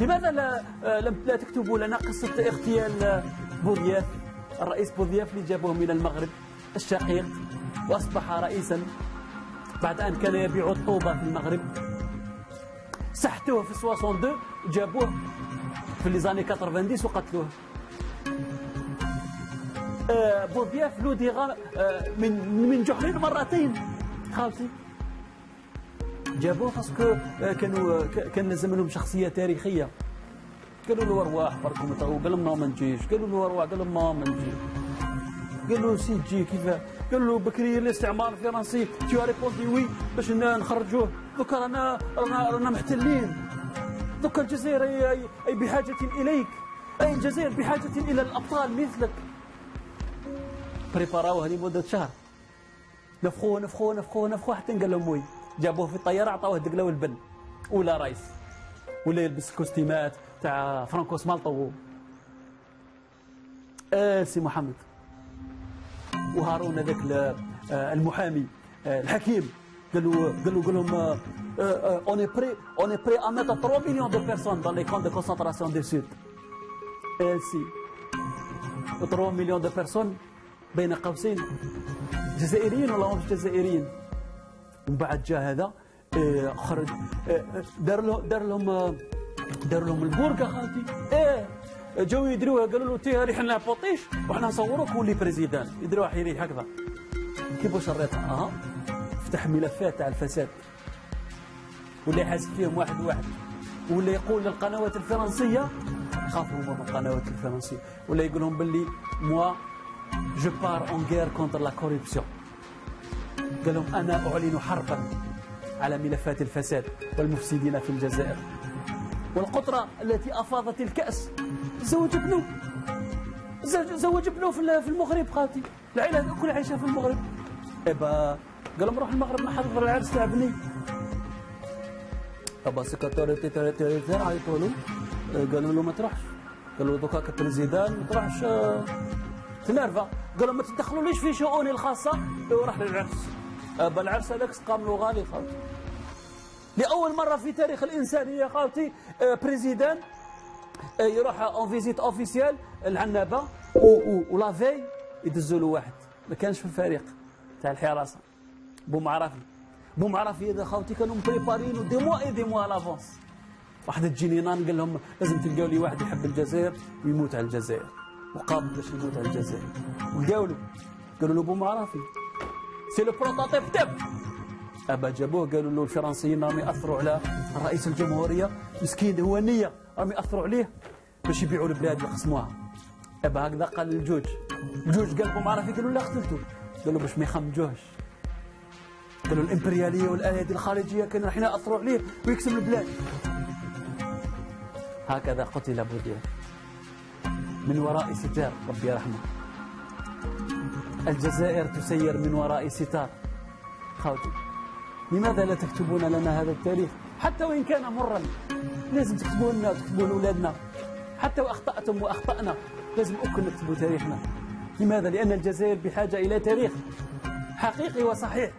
لماذا لا لم لا تكتبوا لنا قصة اغتيال بوذياف الرئيس بوذياف اللي جابوه من المغرب الشقيق وأصبح رئيسا بعد أن كان يبيع الطوبة في المغرب. سحتوه في 62 جابوه في لي زاني 90 وقتلوه. آه، بوذياف لودغ آه، من من جحرين مرتين. خالتي؟ جابوه parce que آه، كانوا كان لازم لهم شخصية تاريخية. قالوا له ارواح بركم قال لهم ما نجيش. قالوا له ارواح قال لهم ما نجي. قالوا له سي تجي كيف؟ قالوا له بكري الاستعمار الفرنسي tu répondais oui باش نخرجوه. دوكا رانا رانا رانا محتلين. دوكا الجزائر أي, أي بحاجة إليك. أي الجزائر بحاجة إلى الأبطال مثلك. بريباراوه لمده شهر. نفخوه نفخوه نفخوه نفخوه حتى قال لهم oui. جابوه في الطيارة عطاوه دقلة واللبن ولا رايس ولا يلبس الكوستيمات تاع Francesco Smalto آه سي محمد. وهارون هذاك آه، المحامي آه، الحكيم. قالوا قالوا قال لهم on est prêt on est prêt à mettre 3 millions de personnes dans les camps de concentration du sud si 3 millions de personnes بين قوسين. جزائريين ولا مش جزائريين؟ ومن بعد جاء هذا آه، خرج دار لهم دار لهم دار لهم البورقه خاوتي. إيه جاو يدروها قالوا له تي ريح لنا بوطيش وحنا نصوروك و le président. يدروها يريح هكذا. كيف شريتها أها. فتح ملفات تاع الفساد. ولا يحاسب فيهم واحد واحد. ولا يقول للقنوات الفرنسية خافوا من القنوات الفرنسية. ولا يقول لهم باللي moi je pars en guerre contre la corruption قال لهم أنا أعلن حربا على ملفات الفساد والمفسدين في الجزائر. والقطرة التي أفاضت الكأس زوج ابنه زوج ابنه في المغرب خاوتي العائلة كل عايشة في المغرب. إبا قال لهم روح المغرب نحضر العرس تاع ابني إبا سكرتوريتي توريتي عيطوا له قالوا له ما تروحش. قالوا دوكا كبريزيدان ما تروحش تنرفا قالوا ما تدخلوليش في شؤوني الخاصة. وراح للعرس. ابا العرس هذاك سقام له غالي خالتي. لأول مرة في تاريخ الإنسانية خالتي آه، بريزيدان آه، يروح اون فيزيت اوفيسيال العنابه ولا في يدزوا له واحد. ما كانش في الفريق تاع الحراسة. بومعرفي بومعرفي هذا خاوتي كانوا مبريبارين des mois et des mois l'avance واحد الجنيرال قال لهم لازم تلقاو لي واحد يحب الجزائر ويموت على الجزائر. وقابل باش يموت على الجزائر. ولقاو له. قالوا له بومعرفي c'est le prototype type أبا جابوه قالوا له الفرنسيين راهم يأثروا على رئيس الجمهورية. مسكين هو نية. راهم يأثروا عليه. باش يبيعوا البلاد يقسموها أبا هكذا قال لل juge. ال juge قال لهم عرفي؟ قالوا لا قتلته قالوا باش ما يخمجوهش قالوا الإمبريالية والأيادي الخارجية كانوا رايحين يأثروا عليه ويكسب البلاد. هكذا قتل بوضياف من وراء ستار ربي يرحمه. الجزائر تسير من وراء ستار. خوتي لماذا لا تكتبون لنا هذا التاريخ؟ حتى وإن كان مرا لازم تكتبوا لنا وتكتبوا لأولادنا. حتى وأخطأتم وأخطأنا لازم أكون نكتبوا تاريخنا. لماذا؟ لأن الجزائر بحاجة إلى تاريخ حقيقي وصحيح.